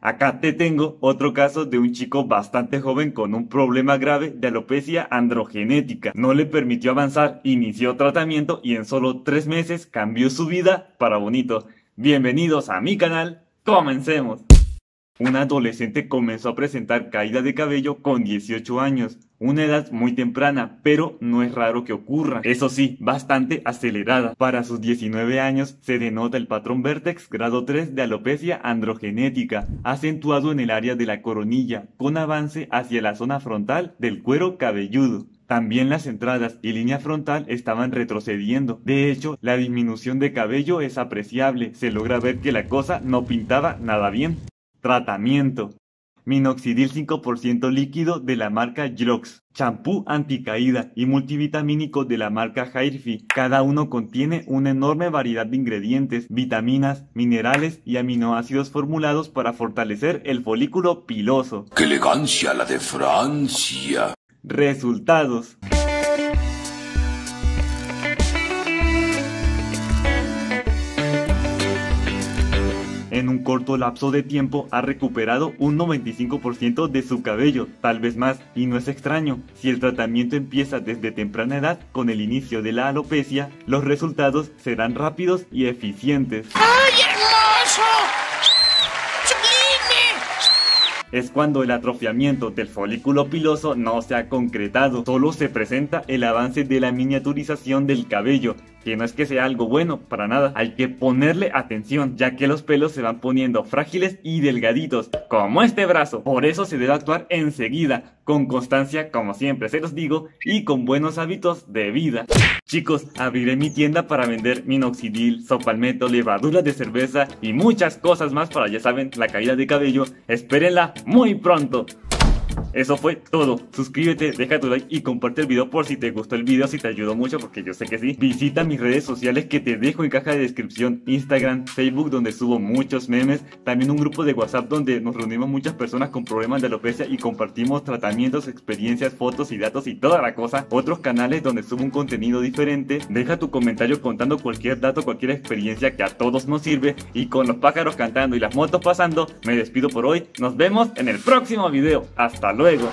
Acá te tengo otro caso de un chico bastante joven con un problema grave de alopecia androgenética. No le permitió avanzar, inició tratamiento y en solo tres meses cambió su vida para bonito. Bienvenidos a mi canal, comencemos. Un adolescente comenzó a presentar caída de cabello con 18 años, una edad muy temprana, pero no es raro que ocurra. Eso sí, bastante acelerada. Para sus 19 años se denota el patrón Vertex grado 3 de alopecia androgenética, acentuado en el área de la coronilla, con avance hacia la zona frontal del cuero cabelludo. También las entradas y línea frontal estaban retrocediendo. De hecho, la disminución de cabello es apreciable. Se logra ver que la cosa no pintaba nada bien. Tratamiento. Minoxidil 5% líquido de la marca Jrox. Champú anticaída y multivitamínico de la marca Hairfi. Cada uno contiene una enorme variedad de ingredientes, vitaminas, minerales y aminoácidos formulados para fortalecer el folículo piloso. ¡Qué elegancia la de Francia! Resultados. En un corto lapso de tiempo ha recuperado un 95% de su cabello, tal vez más, y no es extraño. Si el tratamiento empieza desde temprana edad con el inicio de la alopecia, los resultados serán rápidos y eficientes. ¡Ay, hermoso! es cuando el atrofiamiento del folículo piloso no se ha concretado, solo se presenta el avance de la miniaturización del cabello, que no es que sea algo bueno, para nada, hay que ponerle atención, ya que los pelos se van poniendo frágiles y delgaditos, como este brazo, por eso se debe actuar enseguida, con constancia, como siempre se los digo, y con buenos hábitos de vida. Chicos, abriré mi tienda para vender minoxidil, sopalmeto, levadura de cerveza y muchas cosas más para, ya saben, la caída de cabello, espérenla muy pronto. Eso fue todo. Suscríbete, deja tu like y comparte el video por si te gustó el video, si te ayudó mucho, porque yo sé que sí. Visita mis redes sociales que te dejo en caja de descripción. Instagram, Facebook, donde subo muchos memes. También un grupo de WhatsApp donde nos reunimos muchas personas con problemas de alopecia y compartimos tratamientos, experiencias, fotos y datos y toda la cosa. Otros canales donde subo un contenido diferente. Deja tu comentario contando cualquier dato, cualquier experiencia que a todos nos sirve. Y con los pájaros cantando y las motos pasando, me despido por hoy. Nos vemos en el próximo video. Hasta luego.